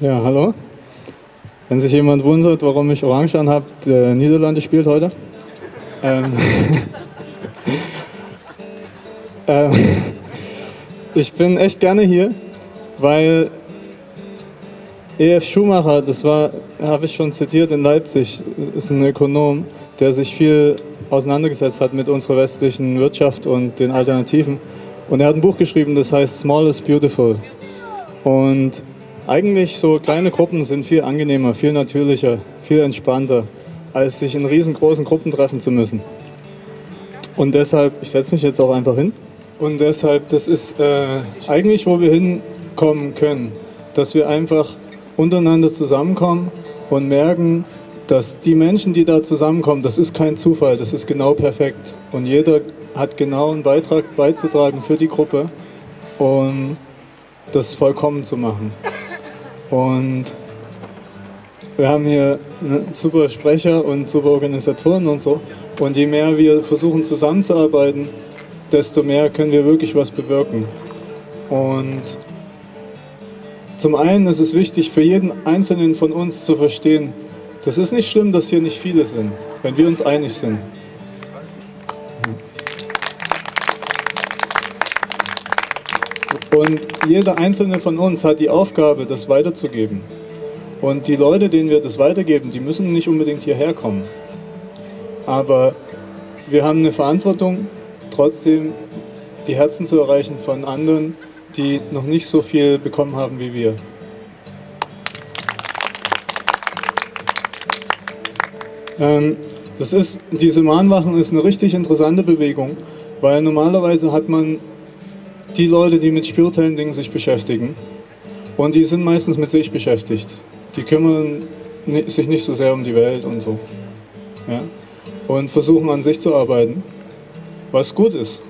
Ja, hallo. Wenn sich jemand wundert, warum ich Orange anhabe, der Niederlande spielt heute. Ähm, ähm, ich bin echt gerne hier, weil E.F. Schumacher, das war, habe ich schon zitiert in Leipzig, ist ein Ökonom, der sich viel auseinandergesetzt hat mit unserer westlichen Wirtschaft und den Alternativen. Und er hat ein Buch geschrieben, das heißt Small is Beautiful. Und eigentlich so kleine Gruppen sind viel angenehmer, viel natürlicher, viel entspannter, als sich in riesengroßen Gruppen treffen zu müssen. Und deshalb, ich setze mich jetzt auch einfach hin. Und deshalb, das ist äh, eigentlich, wo wir hinkommen können, dass wir einfach untereinander zusammenkommen und merken, dass die Menschen, die da zusammenkommen, das ist kein Zufall, das ist genau perfekt. Und jeder hat genau einen Beitrag beizutragen für die Gruppe, um das vollkommen zu machen. Und wir haben hier super Sprecher und super Organisatoren und so. Und je mehr wir versuchen zusammenzuarbeiten, desto mehr können wir wirklich was bewirken. Und zum einen ist es wichtig für jeden Einzelnen von uns zu verstehen, das ist nicht schlimm, dass hier nicht viele sind, wenn wir uns einig sind. Und jeder einzelne von uns hat die Aufgabe, das weiterzugeben. Und die Leute, denen wir das weitergeben, die müssen nicht unbedingt hierher kommen. Aber wir haben eine Verantwortung, trotzdem die Herzen zu erreichen von anderen, die noch nicht so viel bekommen haben wie wir. Ähm, das ist, diese Mahnwachen ist eine richtig interessante Bewegung, weil normalerweise hat man die Leute, die mit spirituellen Dingen sich beschäftigen, und die sind meistens mit sich beschäftigt. Die kümmern sich nicht so sehr um die Welt und so. Ja? Und versuchen an sich zu arbeiten, was gut ist.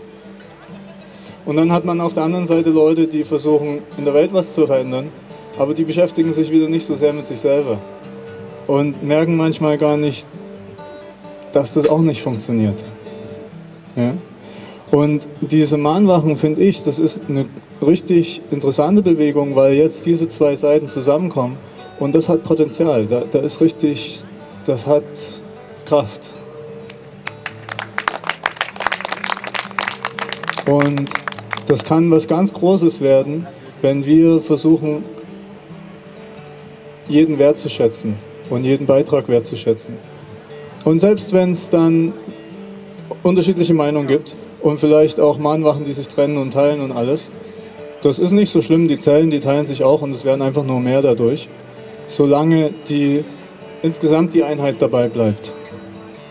Und dann hat man auf der anderen Seite Leute, die versuchen, in der Welt was zu verändern, aber die beschäftigen sich wieder nicht so sehr mit sich selber. Und merken manchmal gar nicht, dass das auch nicht funktioniert. Ja? Und diese Mahnwachen, finde ich, das ist eine richtig interessante Bewegung, weil jetzt diese zwei Seiten zusammenkommen und das hat Potenzial. Da, da ist richtig, das hat Kraft. Und das kann was ganz Großes werden, wenn wir versuchen, jeden wertzuschätzen und jeden Beitrag wertzuschätzen. Und selbst wenn es dann unterschiedliche Meinungen gibt und vielleicht auch Mahnwachen, die sich trennen und teilen und alles, das ist nicht so schlimm. Die Zellen, die teilen sich auch und es werden einfach nur mehr dadurch, solange die insgesamt die Einheit dabei bleibt.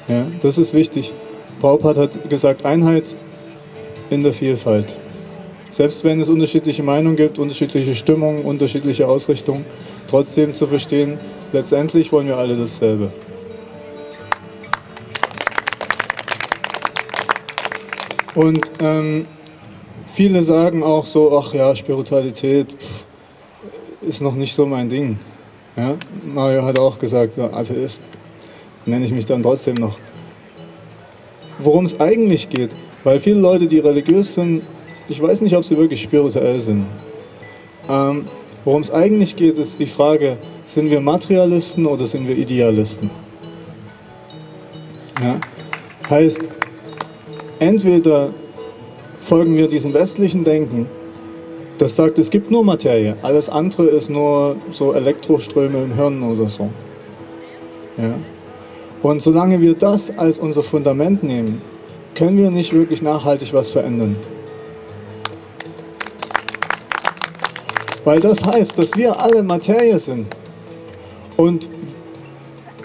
Ja, das ist wichtig. Prabhupada hat gesagt, Einheit in der Vielfalt. Selbst wenn es unterschiedliche Meinungen gibt, unterschiedliche Stimmungen, unterschiedliche Ausrichtungen, trotzdem zu verstehen, letztendlich wollen wir alle dasselbe. Und ähm, viele sagen auch so, ach ja, Spiritualität ist noch nicht so mein Ding. Ja? Mario hat auch gesagt, ja, Atheist nenne ich mich dann trotzdem noch. Worum es eigentlich geht, weil viele Leute, die religiös sind, ich weiß nicht, ob sie wirklich spirituell sind. Ähm, Worum es eigentlich geht, ist die Frage, sind wir Materialisten oder sind wir Idealisten? Ja? Heißt, entweder folgen wir diesem westlichen Denken, das sagt, es gibt nur Materie, alles andere ist nur so Elektroströme im Hirn oder so. Ja? Und solange wir das als unser Fundament nehmen, können wir nicht wirklich nachhaltig was verändern. Weil das heißt, dass wir alle Materie sind. Und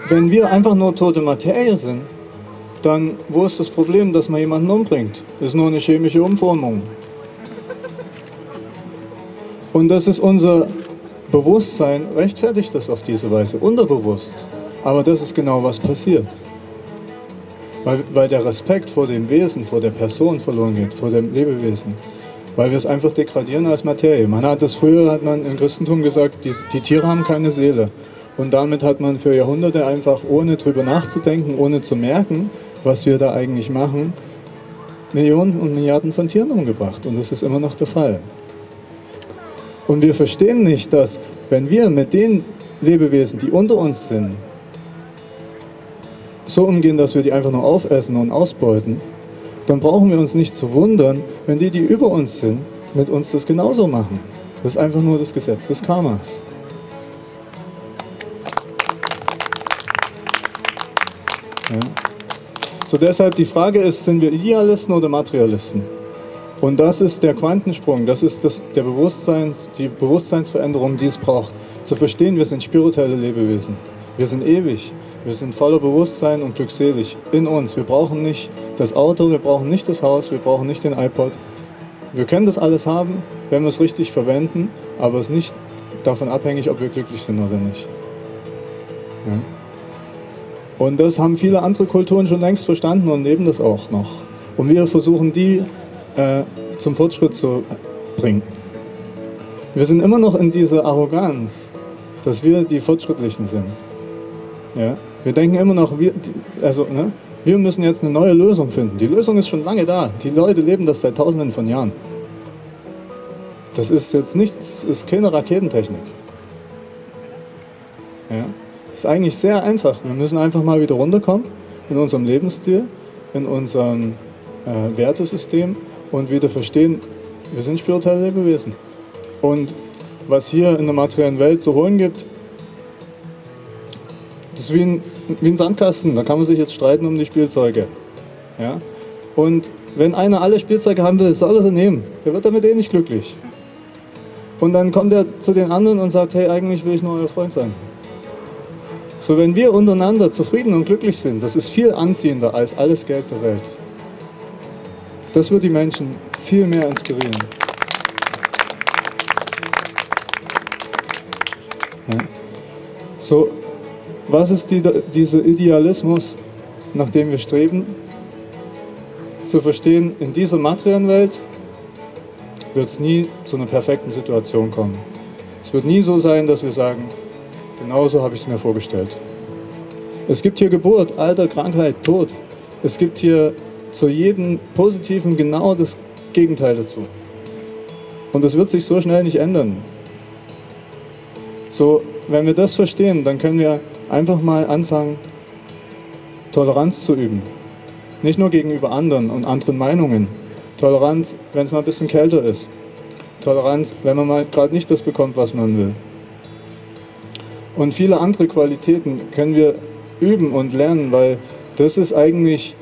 wenn wir einfach nur tote Materie sind, dann wo ist das Problem, dass man jemanden umbringt? Das ist nur eine chemische Umformung. Und das ist unser Bewusstsein, rechtfertigt das auf diese Weise, unterbewusst. Aber das ist genau, was passiert. Weil, weil der Respekt vor dem Wesen, vor der Person verloren geht, vor dem Lebewesen. Weil wir es einfach degradieren als Materie. Man hat es früher, hat man im Christentum gesagt, die, die Tiere haben keine Seele. Und damit hat man für Jahrhunderte einfach, ohne drüber nachzudenken, ohne zu merken, was wir da eigentlich machen, Millionen und Milliarden von Tieren umgebracht. Und das ist immer noch der Fall. Und wir verstehen nicht, dass wenn wir mit den Lebewesen, die unter uns sind, so umgehen, dass wir die einfach nur aufessen und ausbeuten, dann brauchen wir uns nicht zu wundern, wenn die, die über uns sind, mit uns das genauso machen. Das ist einfach nur das Gesetz des Karmas. Ja. So deshalb die Frage ist, sind wir Idealisten oder Materialisten? Und das ist der Quantensprung, das ist das, der Bewusstseins, die Bewusstseinsveränderung, die es braucht. Zu verstehen, wir sind spirituelle Lebewesen. Wir sind ewig. Wir sind voller Bewusstsein und glückselig in uns. Wir brauchen nicht das Auto, wir brauchen nicht das Haus, wir brauchen nicht den iPod. Wir können das alles haben, wenn wir es richtig verwenden, aber es ist nicht davon abhängig, ob wir glücklich sind oder nicht. Ja. Und das haben viele andere Kulturen schon längst verstanden und leben das auch noch. Und wir versuchen die äh, zum Fortschritt zu bringen. Wir sind immer noch in dieser Arroganz, dass wir die Fortschrittlichen sind. Ja? Wir denken immer noch, wir, also, ne, wir müssen jetzt eine neue Lösung finden. Die Lösung ist schon lange da. Die Leute leben das seit tausenden von Jahren. Das ist jetzt nichts, ist keine Raketentechnik. Ja? Ist eigentlich sehr einfach. Wir müssen einfach mal wieder runterkommen in unserem Lebensstil, in unserem äh, Wertesystem und wieder verstehen, wir sind spirituelle Lebewesen. Und was hier in der materiellen Welt zu holen gibt, das ist wie ein, wie ein Sandkasten, da kann man sich jetzt streiten um die Spielzeuge. Ja? Und wenn einer alle Spielzeuge haben will, soll er sie nehmen. Der wird damit eh nicht glücklich. Und dann kommt er zu den anderen und sagt, hey, eigentlich will ich nur euer Freund sein. So, wenn wir untereinander zufrieden und glücklich sind, das ist viel anziehender als alles Geld der Welt. Das wird die Menschen viel mehr inspirieren. Ja. So, was ist die, dieser Idealismus, nach dem wir streben? Zu verstehen, in dieser materiellen Welt wird es nie zu einer perfekten Situation kommen. Es wird nie so sein, dass wir sagen, genauso habe ich es mir vorgestellt. Es gibt hier Geburt, Alter, Krankheit, Tod. Es gibt hier zu jedem Positiven genau das Gegenteil dazu. Und das wird sich so schnell nicht ändern. So, wenn wir das verstehen, dann können wir einfach mal anfangen, Toleranz zu üben. Nicht nur gegenüber anderen und anderen Meinungen. Toleranz, wenn es mal ein bisschen kälter ist. Toleranz, wenn man mal gerade nicht das bekommt, was man will. Und viele andere Qualitäten können wir üben und lernen, weil das ist eigentlich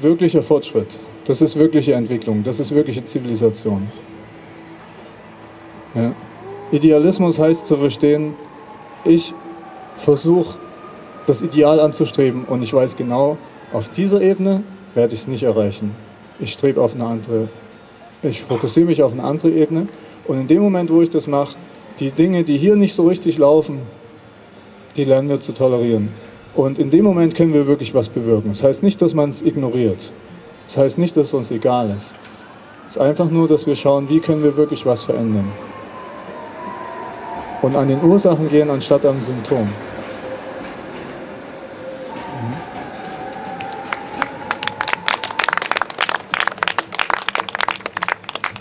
wirklicher Fortschritt. Das ist wirkliche Entwicklung. Das ist wirkliche Zivilisation. Ja. Idealismus heißt zu verstehen, ich versuche das Ideal anzustreben und ich weiß genau, auf dieser Ebene werde ich es nicht erreichen. Ich strebe auf eine andere, ich fokussiere mich auf eine andere Ebene und in dem Moment, wo ich das mache, die Dinge, die hier nicht so richtig laufen, die lernen wir zu tolerieren. Und in dem Moment können wir wirklich was bewirken. Das heißt nicht, dass man es ignoriert. Das heißt nicht, dass es uns egal ist. Es ist einfach nur, dass wir schauen, wie können wir wirklich was verändern. Und an den Ursachen gehen, anstatt am Symptom.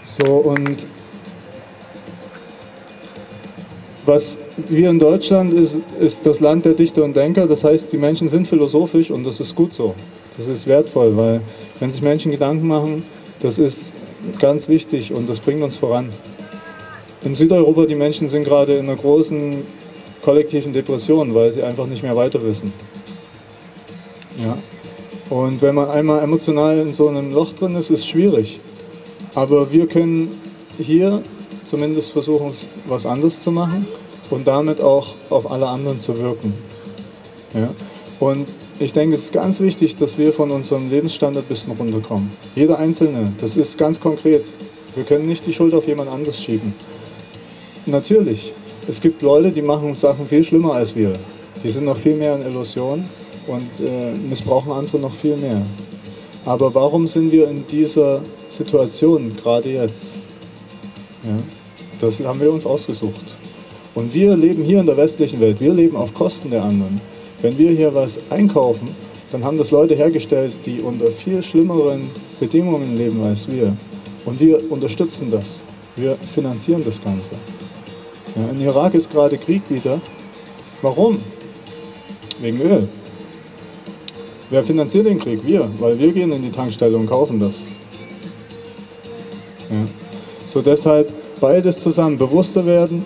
So, und was wir in Deutschland ist, ist das Land der Dichter und Denker. Das heißt, die Menschen sind philosophisch und das ist gut so. Das ist wertvoll, weil wenn sich Menschen Gedanken machen, das ist ganz wichtig und das bringt uns voran. In Südeuropa, die Menschen sind gerade in einer großen kollektiven Depression, weil sie einfach nicht mehr weiter wissen. Ja. Und wenn man einmal emotional in so einem Loch drin ist, ist es schwierig. Aber wir können hier zumindest versuchen, was anderes zu machen und damit auch auf alle anderen zu wirken. Ja? Und ich denke, es ist ganz wichtig, dass wir von unserem Lebensstandard ein bisschen runterkommen. Jeder Einzelne, das ist ganz konkret. Wir können nicht die Schuld auf jemand anderes schieben. Natürlich, es gibt Leute, die machen Sachen viel schlimmer als wir. Die sind noch viel mehr in Illusion und äh, missbrauchen andere noch viel mehr. Aber warum sind wir in dieser Situation gerade jetzt? Ja, das haben wir uns ausgesucht. Und wir leben hier in der westlichen Welt, wir leben auf Kosten der anderen. Wenn wir hier was einkaufen, dann haben das Leute hergestellt, die unter viel schlimmeren Bedingungen leben als wir. Und wir unterstützen das. Wir finanzieren das Ganze. Ja, in Irak ist gerade Krieg wieder. Warum? Wegen Öl. Wer finanziert den Krieg? Wir, weil wir gehen in die Tankstelle und kaufen das. Ja. So deshalb beides zusammen, bewusster werden,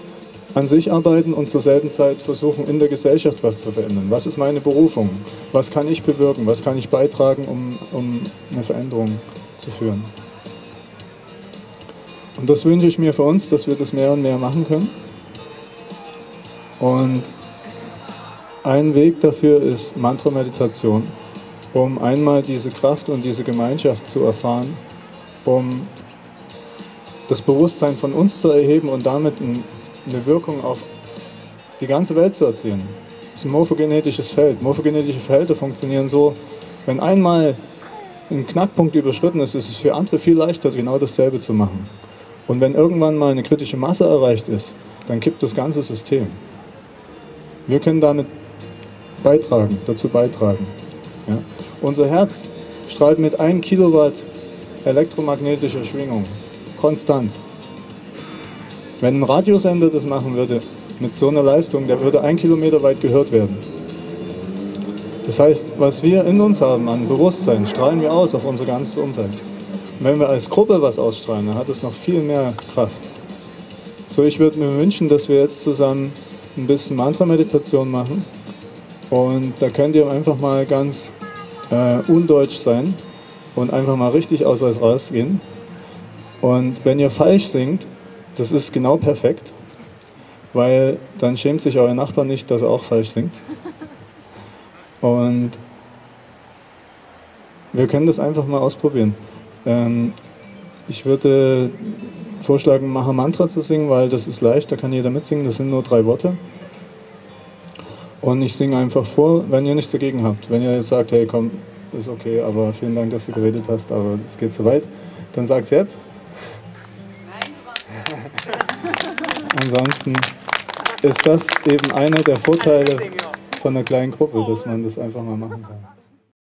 an sich arbeiten und zur selben Zeit versuchen, in der Gesellschaft was zu verändern. Was ist meine Berufung? Was kann ich bewirken? Was kann ich beitragen, um, um eine Veränderung zu führen? Und das wünsche ich mir für uns, dass wir das mehr und mehr machen können. Und ein Weg dafür ist Mantra-Meditation, um einmal diese Kraft und diese Gemeinschaft zu erfahren, um das Bewusstsein von uns zu erheben und damit eine Wirkung auf die ganze Welt zu erzielen. Das ist ein morphogenetisches Feld. Morphogenetische Felder funktionieren so, wenn einmal ein Knackpunkt überschritten ist, ist es für andere viel leichter, genau dasselbe zu machen. Und wenn irgendwann mal eine kritische Masse erreicht ist, dann kippt das ganze System. Wir können damit beitragen, dazu beitragen. Ja. Unser Herz strahlt mit 1 Kilowatt elektromagnetischer Schwingung konstant. Wenn ein Radiosender das machen würde, mit so einer Leistung, der würde ein Kilometer weit gehört werden. Das heißt, was wir in uns haben an Bewusstsein, strahlen wir aus auf unser ganzes Umfeld. Und wenn wir als Gruppe was ausstrahlen, dann hat es noch viel mehr Kraft. So, ich würde mir wünschen, dass wir jetzt zusammen ein bisschen Mantra-Meditation machen. Und da könnt ihr einfach mal ganz äh, undeutsch sein und einfach mal richtig aus euch rausgehen. Und wenn ihr falsch singt, das ist genau perfekt, weil dann schämt sich euer Nachbar nicht, dass er auch falsch singt. Und wir können das einfach mal ausprobieren. Ähm, ich würde vorschlagen, Maha Mantra zu singen, weil das ist leicht, da kann jeder mitsingen, das sind nur drei Worte. Und ich singe einfach vor, wenn ihr nichts dagegen habt. Wenn ihr jetzt sagt, hey komm, ist okay, aber vielen Dank, dass du geredet hast, aber es geht zu weit, dann sag's jetzt. Ansonsten ist das eben einer der Vorteile von einer kleinen Gruppe, dass man das einfach mal machen kann.